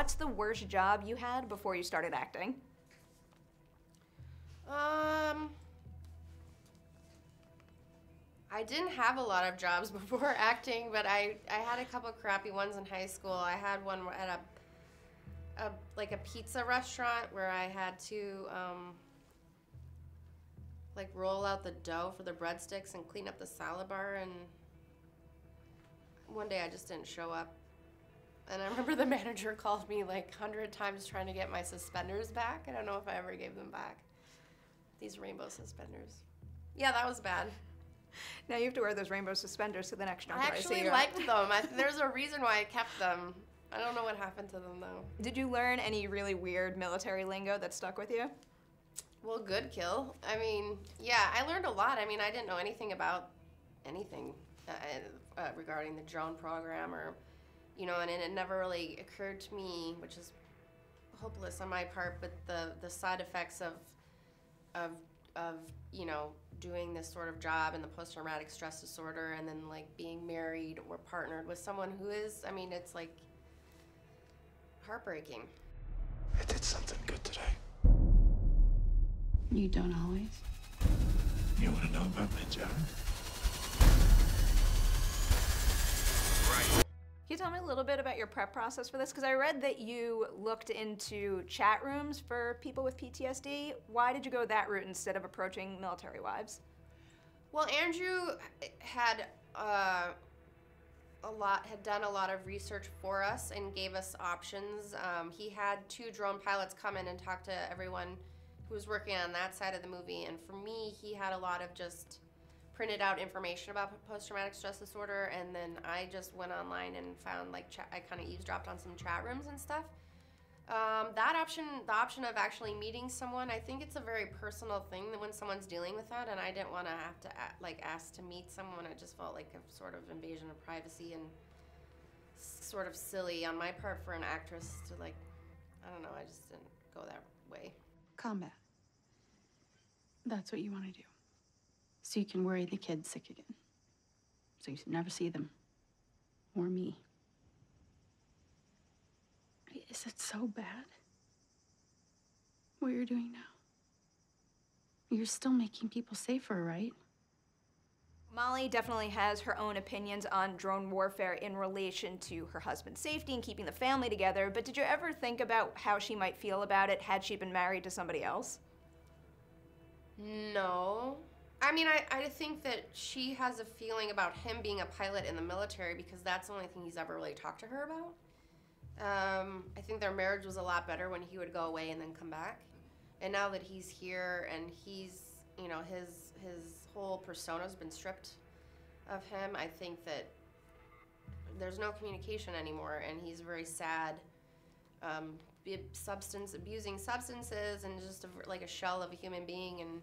what's the worst job you had before you started acting? Um, I didn't have a lot of jobs before acting, but I, I had a couple crappy ones in high school. I had one at a, a like a pizza restaurant where I had to um, like roll out the dough for the breadsticks and clean up the salad bar. And one day I just didn't show up. And I remember the manager called me like hundred times trying to get my suspenders back. I don't know if I ever gave them back. These rainbow suspenders. Yeah, that was bad. Now you have to wear those rainbow suspenders to the next job. I that I see actually liked them. I, there's a reason why I kept them. I don't know what happened to them though. Did you learn any really weird military lingo that stuck with you? Well, good kill. I mean, yeah, I learned a lot. I mean, I didn't know anything about anything uh, uh, regarding the drone program or, you know, and, and it never really occurred to me, which is hopeless on my part, but the, the side effects of, of, of, you know, doing this sort of job and the post-traumatic stress disorder and then like being married or partnered with someone who is, I mean, it's like heartbreaking. I did something good today. You don't always. You want to know about my job? Can you tell me a little bit about your prep process for this? Because I read that you looked into chat rooms for people with PTSD. Why did you go that route instead of approaching military wives? Well, Andrew had uh, a lot had done a lot of research for us and gave us options. Um, he had two drone pilots come in and talk to everyone who was working on that side of the movie, and for me, he had a lot of just printed out information about post-traumatic stress disorder, and then I just went online and found like I kind of eavesdropped on some chat rooms and stuff. Um, that option, the option of actually meeting someone, I think it's a very personal thing that when someone's dealing with that, and I didn't want to have to like ask to meet someone. It just felt like a sort of invasion of privacy and sort of silly on my part for an actress to like, I don't know. I just didn't go that way. Combat. That's what you want to do. So you can worry the kids sick again. So you never see them. Or me. Is it so bad? What you're doing now? You're still making people safer, right? Molly definitely has her own opinions on drone warfare in relation to her husband's safety and keeping the family together, but did you ever think about how she might feel about it had she been married to somebody else? No. I mean, I, I think that she has a feeling about him being a pilot in the military because that's the only thing he's ever really talked to her about. Um, I think their marriage was a lot better when he would go away and then come back. And now that he's here and he's, you know, his his whole persona's been stripped of him, I think that there's no communication anymore, and he's very sad. Um, substance abusing substances and just a, like a shell of a human being, and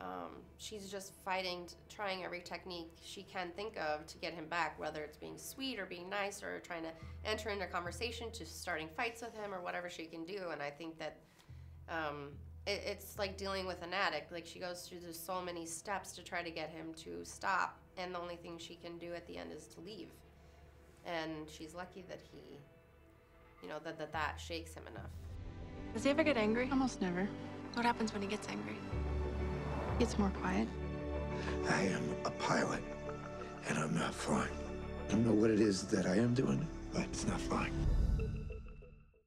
um, she's just fighting, trying every technique she can think of to get him back, whether it's being sweet or being nice or trying to enter into conversation to starting fights with him or whatever she can do. And I think that um, it, it's like dealing with an addict. Like she goes through so many steps to try to get him to stop, and the only thing she can do at the end is to leave. And she's lucky that he, you know, that that, that shakes him enough. Does he ever get angry? Almost never. What happens when he gets angry? It's more quiet. I am a pilot, and I'm not flying. I don't know what it is that I am doing, but it's not flying.